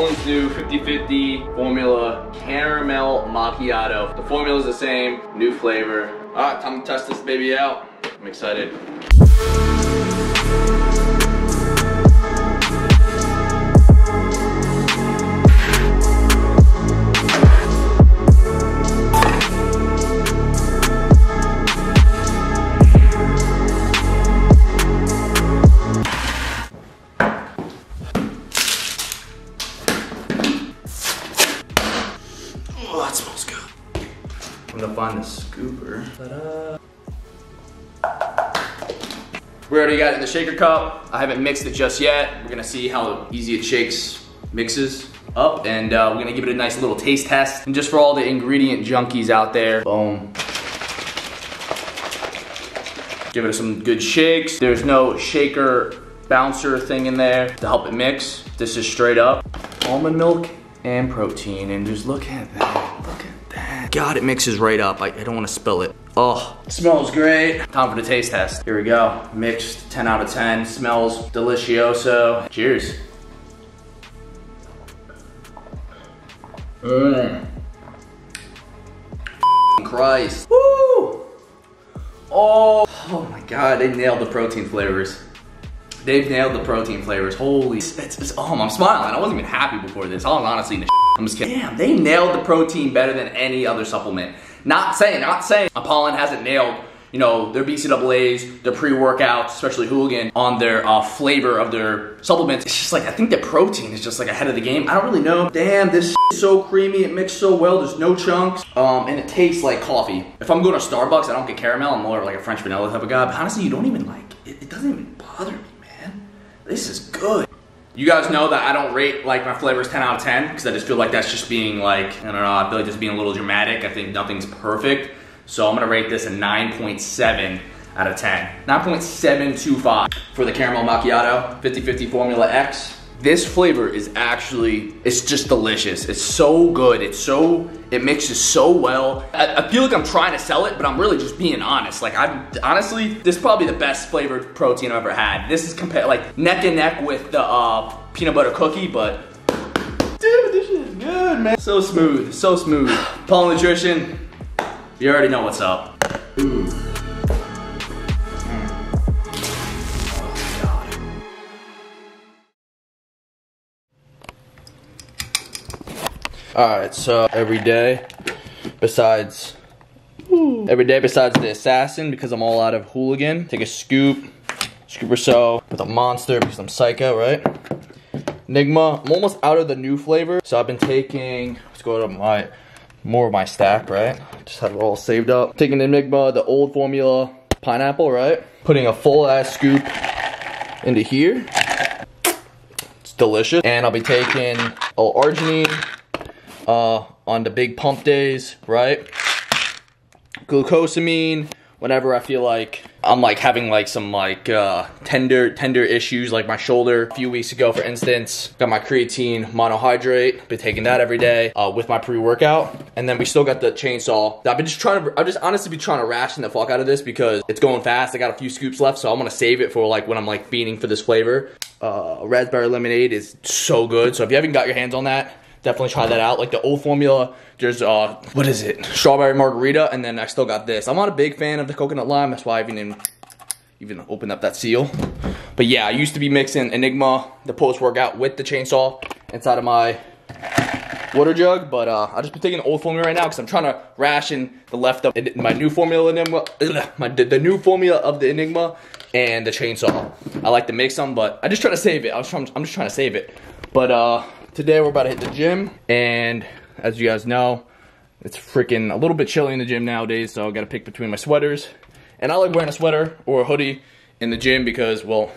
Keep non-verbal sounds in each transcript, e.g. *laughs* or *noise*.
New 50-50 formula caramel macchiato. The formula is the same, new flavor. All right, time to test this baby out. I'm excited. Oh, that smells good. I'm gonna find the scooper. Ta-da. We already got it in the shaker cup. I haven't mixed it just yet. We're gonna see how easy it shakes, mixes up, and uh, we're gonna give it a nice little taste test. And just for all the ingredient junkies out there, boom. Give it some good shakes. There's no shaker bouncer thing in there to help it mix. This is straight up almond milk and protein. And just look at that, look at that. God, it mixes right up. I, I don't wanna spill it. Oh, smells great. Time for the taste test. Here we go. Mixed, 10 out of 10. Smells delicioso. Cheers. Mmm. Christ. Woo! Oh, oh my God, they nailed the protein flavors. They've nailed the protein flavors. Holy, it's, it's, oh, I'm smiling. I wasn't even happy before this. I was honestly in the *laughs* I'm just kidding. Damn, they nailed the protein better than any other supplement. Not saying, not saying Apollon hasn't nailed, you know, their BCAAs, their pre-workouts, especially Hooligan, on their uh, flavor of their supplements. It's just like, I think the protein is just like ahead of the game. I don't really know. Damn, this *laughs* is so creamy. It mixed so well. There's no chunks. Um, and it tastes like coffee. If I'm going to Starbucks, I don't get caramel. I'm more like a French vanilla type of guy. But honestly, you don't even like, it, it doesn't even bother me. This is good. You guys know that I don't rate like my flavors 10 out of 10 because I just feel like that's just being like, I don't know, I feel like just being a little dramatic. I think nothing's perfect. So I'm gonna rate this a 9.7 out of 10. 9.725 for the caramel macchiato 50-50 Formula X. This flavor is actually, it's just delicious. It's so good. It's so, it mixes so well. I, I, feel like I'm trying to sell it, but I'm really just being honest. Like I'm, honestly, this is probably the best flavored protein I've ever had. This is compared, like neck and neck with the uh, peanut butter cookie, but dude, this is good, man. So smooth, so smooth. Paul Nutrition, you already know what's up. Ooh. All right, so every day, besides every day besides the assassin, because I'm all out of hooligan, take a scoop, scoop or so with a monster because I'm psycho, right? Enigma, I'm almost out of the new flavor, so I've been taking. Let's go to my more of my stack, right? Just have it all saved up. Taking the Enigma, the old formula pineapple, right? Putting a full ass scoop into here. It's delicious. And I'll be taking oh, L-arginine uh, on the big pump days, right? Glucosamine, whenever I feel like I'm like having like some like uh, tender tender issues like my shoulder. A few weeks ago, for instance, got my creatine monohydrate. Been taking that every day uh, with my pre-workout, and then we still got the chainsaw. I've been just trying to. I've just honestly been trying to ration the fuck out of this because it's going fast. I got a few scoops left, so I'm gonna save it for like when I'm like feeding for this flavor. Uh, raspberry lemonade is so good. So if you haven't got your hands on that, definitely try that out. Like the old formula, there's uh, what is it? Strawberry margarita, and then I still got this. I'm not a big fan of the coconut lime. That's why I even even opened up that seal. But yeah, I used to be mixing Enigma, the post workout, with the chainsaw inside of my water jug. But uh, I've just been taking the old formula right now because I'm trying to ration the left of my new formula Enigma, my the new formula of the Enigma and the chainsaw. I like to mix them, but I just try to save it. I was trying, I'm just trying to save it. But uh, today we're about to hit the gym and as you guys know it's freaking a little bit chilly in the gym nowadays so I gotta pick between my sweaters. And I like wearing a sweater or a hoodie in the gym because well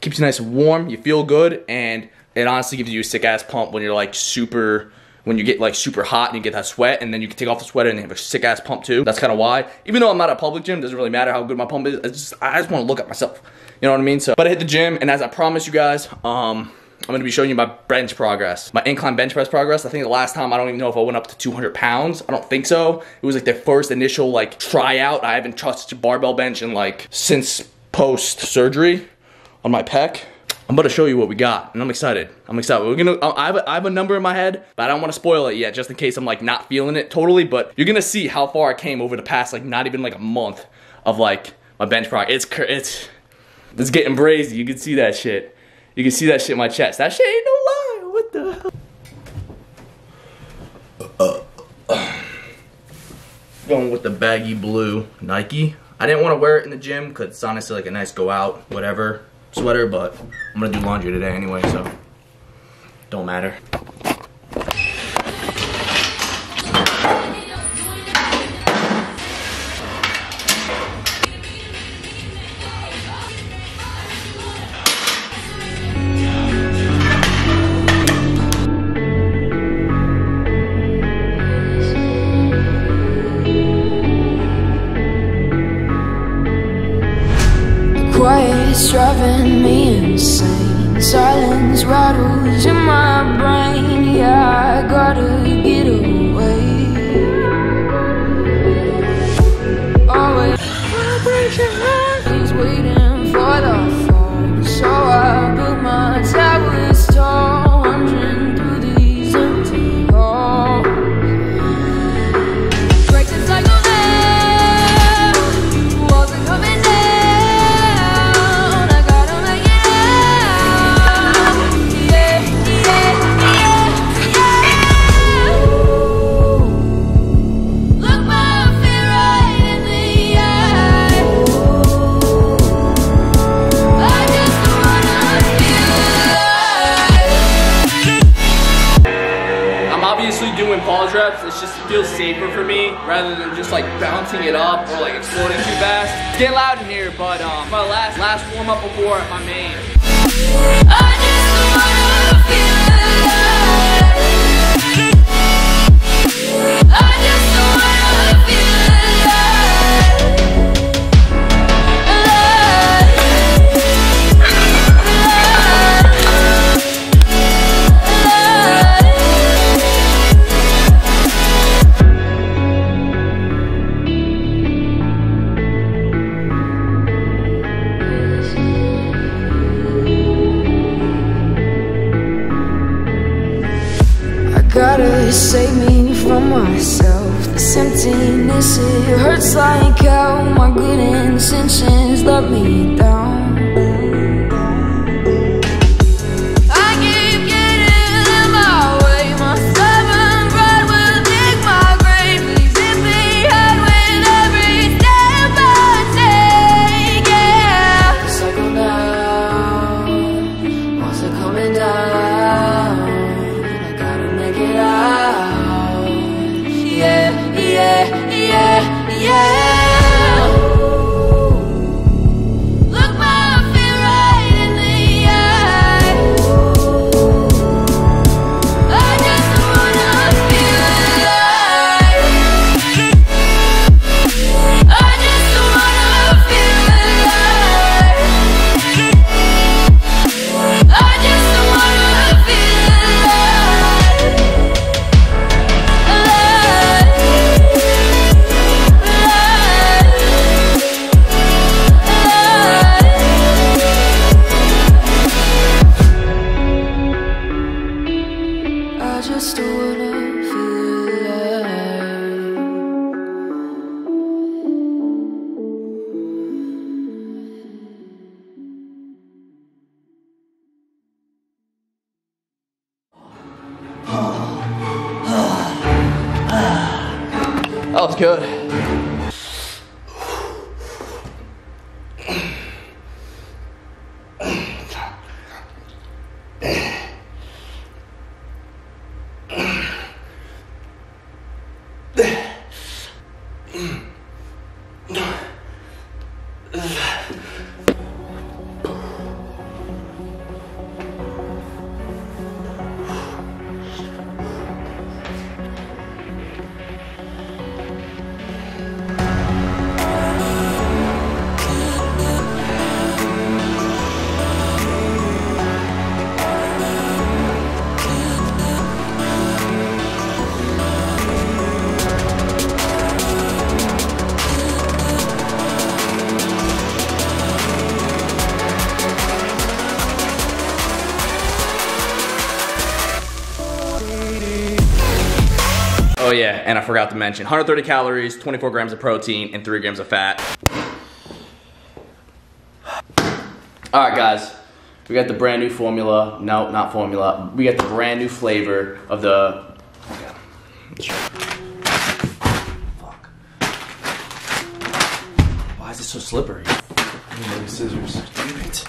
keeps you nice and warm you feel good and it honestly gives you a sick ass pump when you're like super when you get like super hot and you get that sweat and then you can take off the sweater and you have a sick ass pump too. That's kind of why. Even though I'm not a public gym doesn't really matter how good my pump is I just I just want to look at myself. You know what I mean? So but I hit the gym and as I promised you guys um I'm gonna be showing you my bench progress, my incline bench press progress. I think the last time, I don't even know if I went up to 200 pounds. I don't think so. It was like the first initial like tryout. I haven't touched barbell bench in like since post surgery on my pec. I'm about to show you what we got, and I'm excited. I'm excited. We're gonna. I have, a, I have a number in my head, but I don't want to spoil it yet, just in case I'm like not feeling it totally. But you're gonna see how far I came over the past like not even like a month of like my bench press. It's it's it's getting brazy. You can see that shit. You can see that shit in my chest. That shit ain't no lie. What the? Hell? Uh, going with the baggy blue Nike. I didn't want to wear it in the gym because it's honestly like a nice go out, whatever sweater, but I'm gonna do laundry today anyway, so don't matter. Quiet's driving me insane. Silence rattles in my brain. Yeah, I gotta get away. Feels safer for me rather than just like bouncing it up or like exploding too fast. Getting loud in here, but um, my last last warm up before my main. I gotta save me from myself. This emptiness, it hurts like hell. My good intentions let me down. Good. And I forgot to mention 130 calories, 24 grams of protein, and 3 grams of fat. All right, guys. We got the brand new formula. No, not formula. We got the brand new flavor of the. Fuck. Why is it so slippery? Scissors. Damn it.